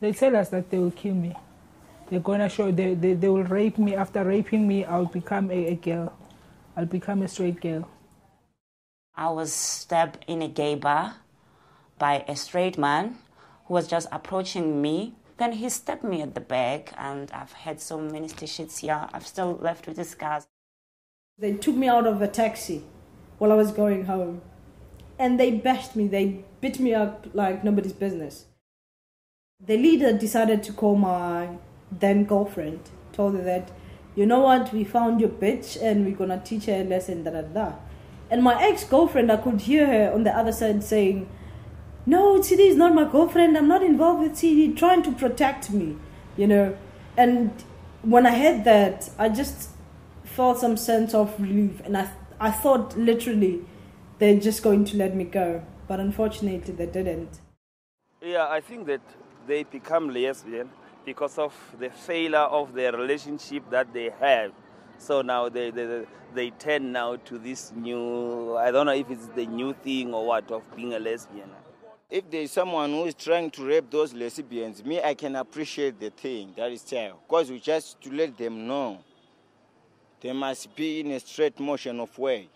They tell us that they will kill me. They're gonna show they, they, they will rape me. After raping me, I'll become a, a girl. I'll become a straight girl. I was stabbed in a gay bar by a straight man who was just approaching me. Then he stabbed me at the back, and I've had so many stitches here. I've still left with the scars. They took me out of a taxi while I was going home, and they bashed me. They beat me up like nobody's business. The leader decided to call my then girlfriend, told her that, you know what, we found your bitch and we're gonna teach her a lesson, da da da. And my ex girlfriend, I could hear her on the other side saying, No, CD is not my girlfriend, I'm not involved with CD, trying to protect me, you know. And when I heard that, I just felt some sense of relief and I, I thought literally they're just going to let me go. But unfortunately, they didn't. Yeah, I think that they become lesbian because of the failure of their relationship that they have. So now they, they, they turn now to this new, I don't know if it's the new thing or what, of being a lesbian. If there's someone who is trying to rape those lesbians, me, I can appreciate the thing, that is child. Because we just to let them know they must be in a straight motion of way.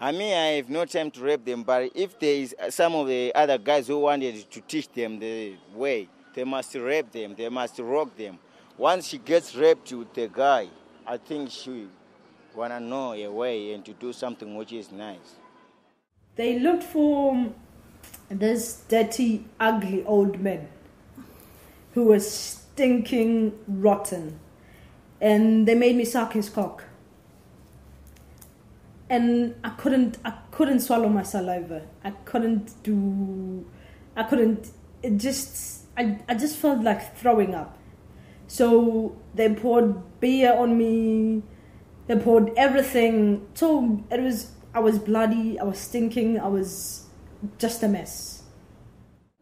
I mean, I have no time to rape them, but if there is some of the other guys who wanted to teach them the way, they must rape them, they must rock them. Once she gets raped with the guy, I think she wanna know a way and to do something which is nice. They looked for um, this dirty, ugly old man who was stinking rotten, and they made me suck his cock and I couldn't I couldn't swallow my saliva. I couldn't do I couldn't it just I, I just felt like throwing up. So they poured beer on me. They poured everything. So it was I was bloody, I was stinking, I was just a mess.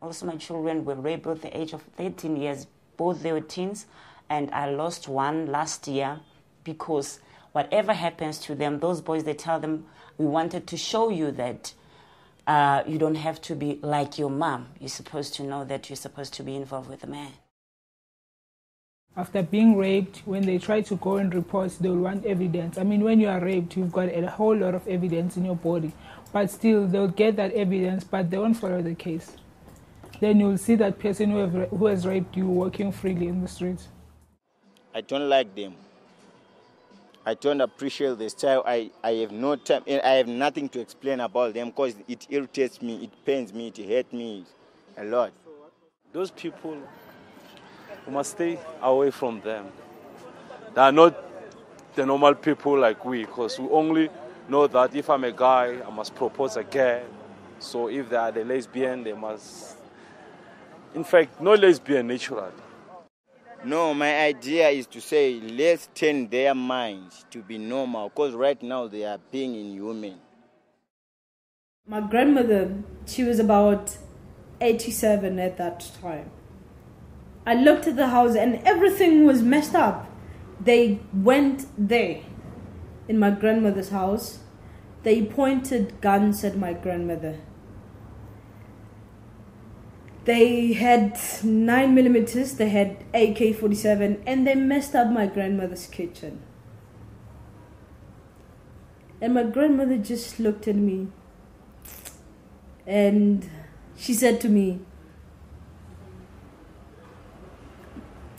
Also my children were raped at the age of 13 years. Both they were teens and I lost one last year because whatever happens to them, those boys, they tell them, we wanted to show you that uh, you don't have to be like your mom. You're supposed to know that you're supposed to be involved with a man. After being raped, when they try to go and report, they'll want evidence. I mean, when you are raped, you've got a whole lot of evidence in your body, but still, they'll get that evidence, but they won't follow the case. Then you'll see that person who, have, who has raped you walking freely in the streets. I don't like them. I don't appreciate the style. I, I have no time. I have nothing to explain about them because it irritates me, it pains me, it hurts me a lot. Those people, we must stay away from them. They are not the normal people like we because we only know that if I'm a guy, I must propose a girl. So if they are the lesbian, they must. In fact, no lesbian naturally. No, my idea is to say let's turn their minds to be normal because right now they are being inhuman. My grandmother, she was about 87 at that time. I looked at the house and everything was messed up. They went there in my grandmother's house. They pointed guns at my grandmother. They had 9 millimeters, they had AK 47, and they messed up my grandmother's kitchen. And my grandmother just looked at me and she said to me,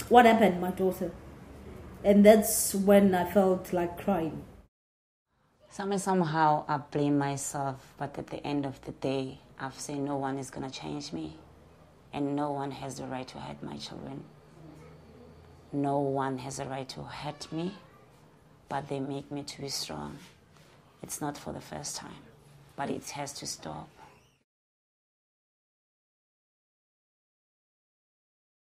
What happened, my daughter? And that's when I felt like crying. Somehow, somehow, I blame myself, but at the end of the day, I've said no one is going to change me and no one has the right to hurt my children. No one has the right to hurt me, but they make me to be strong. It's not for the first time, but it has to stop.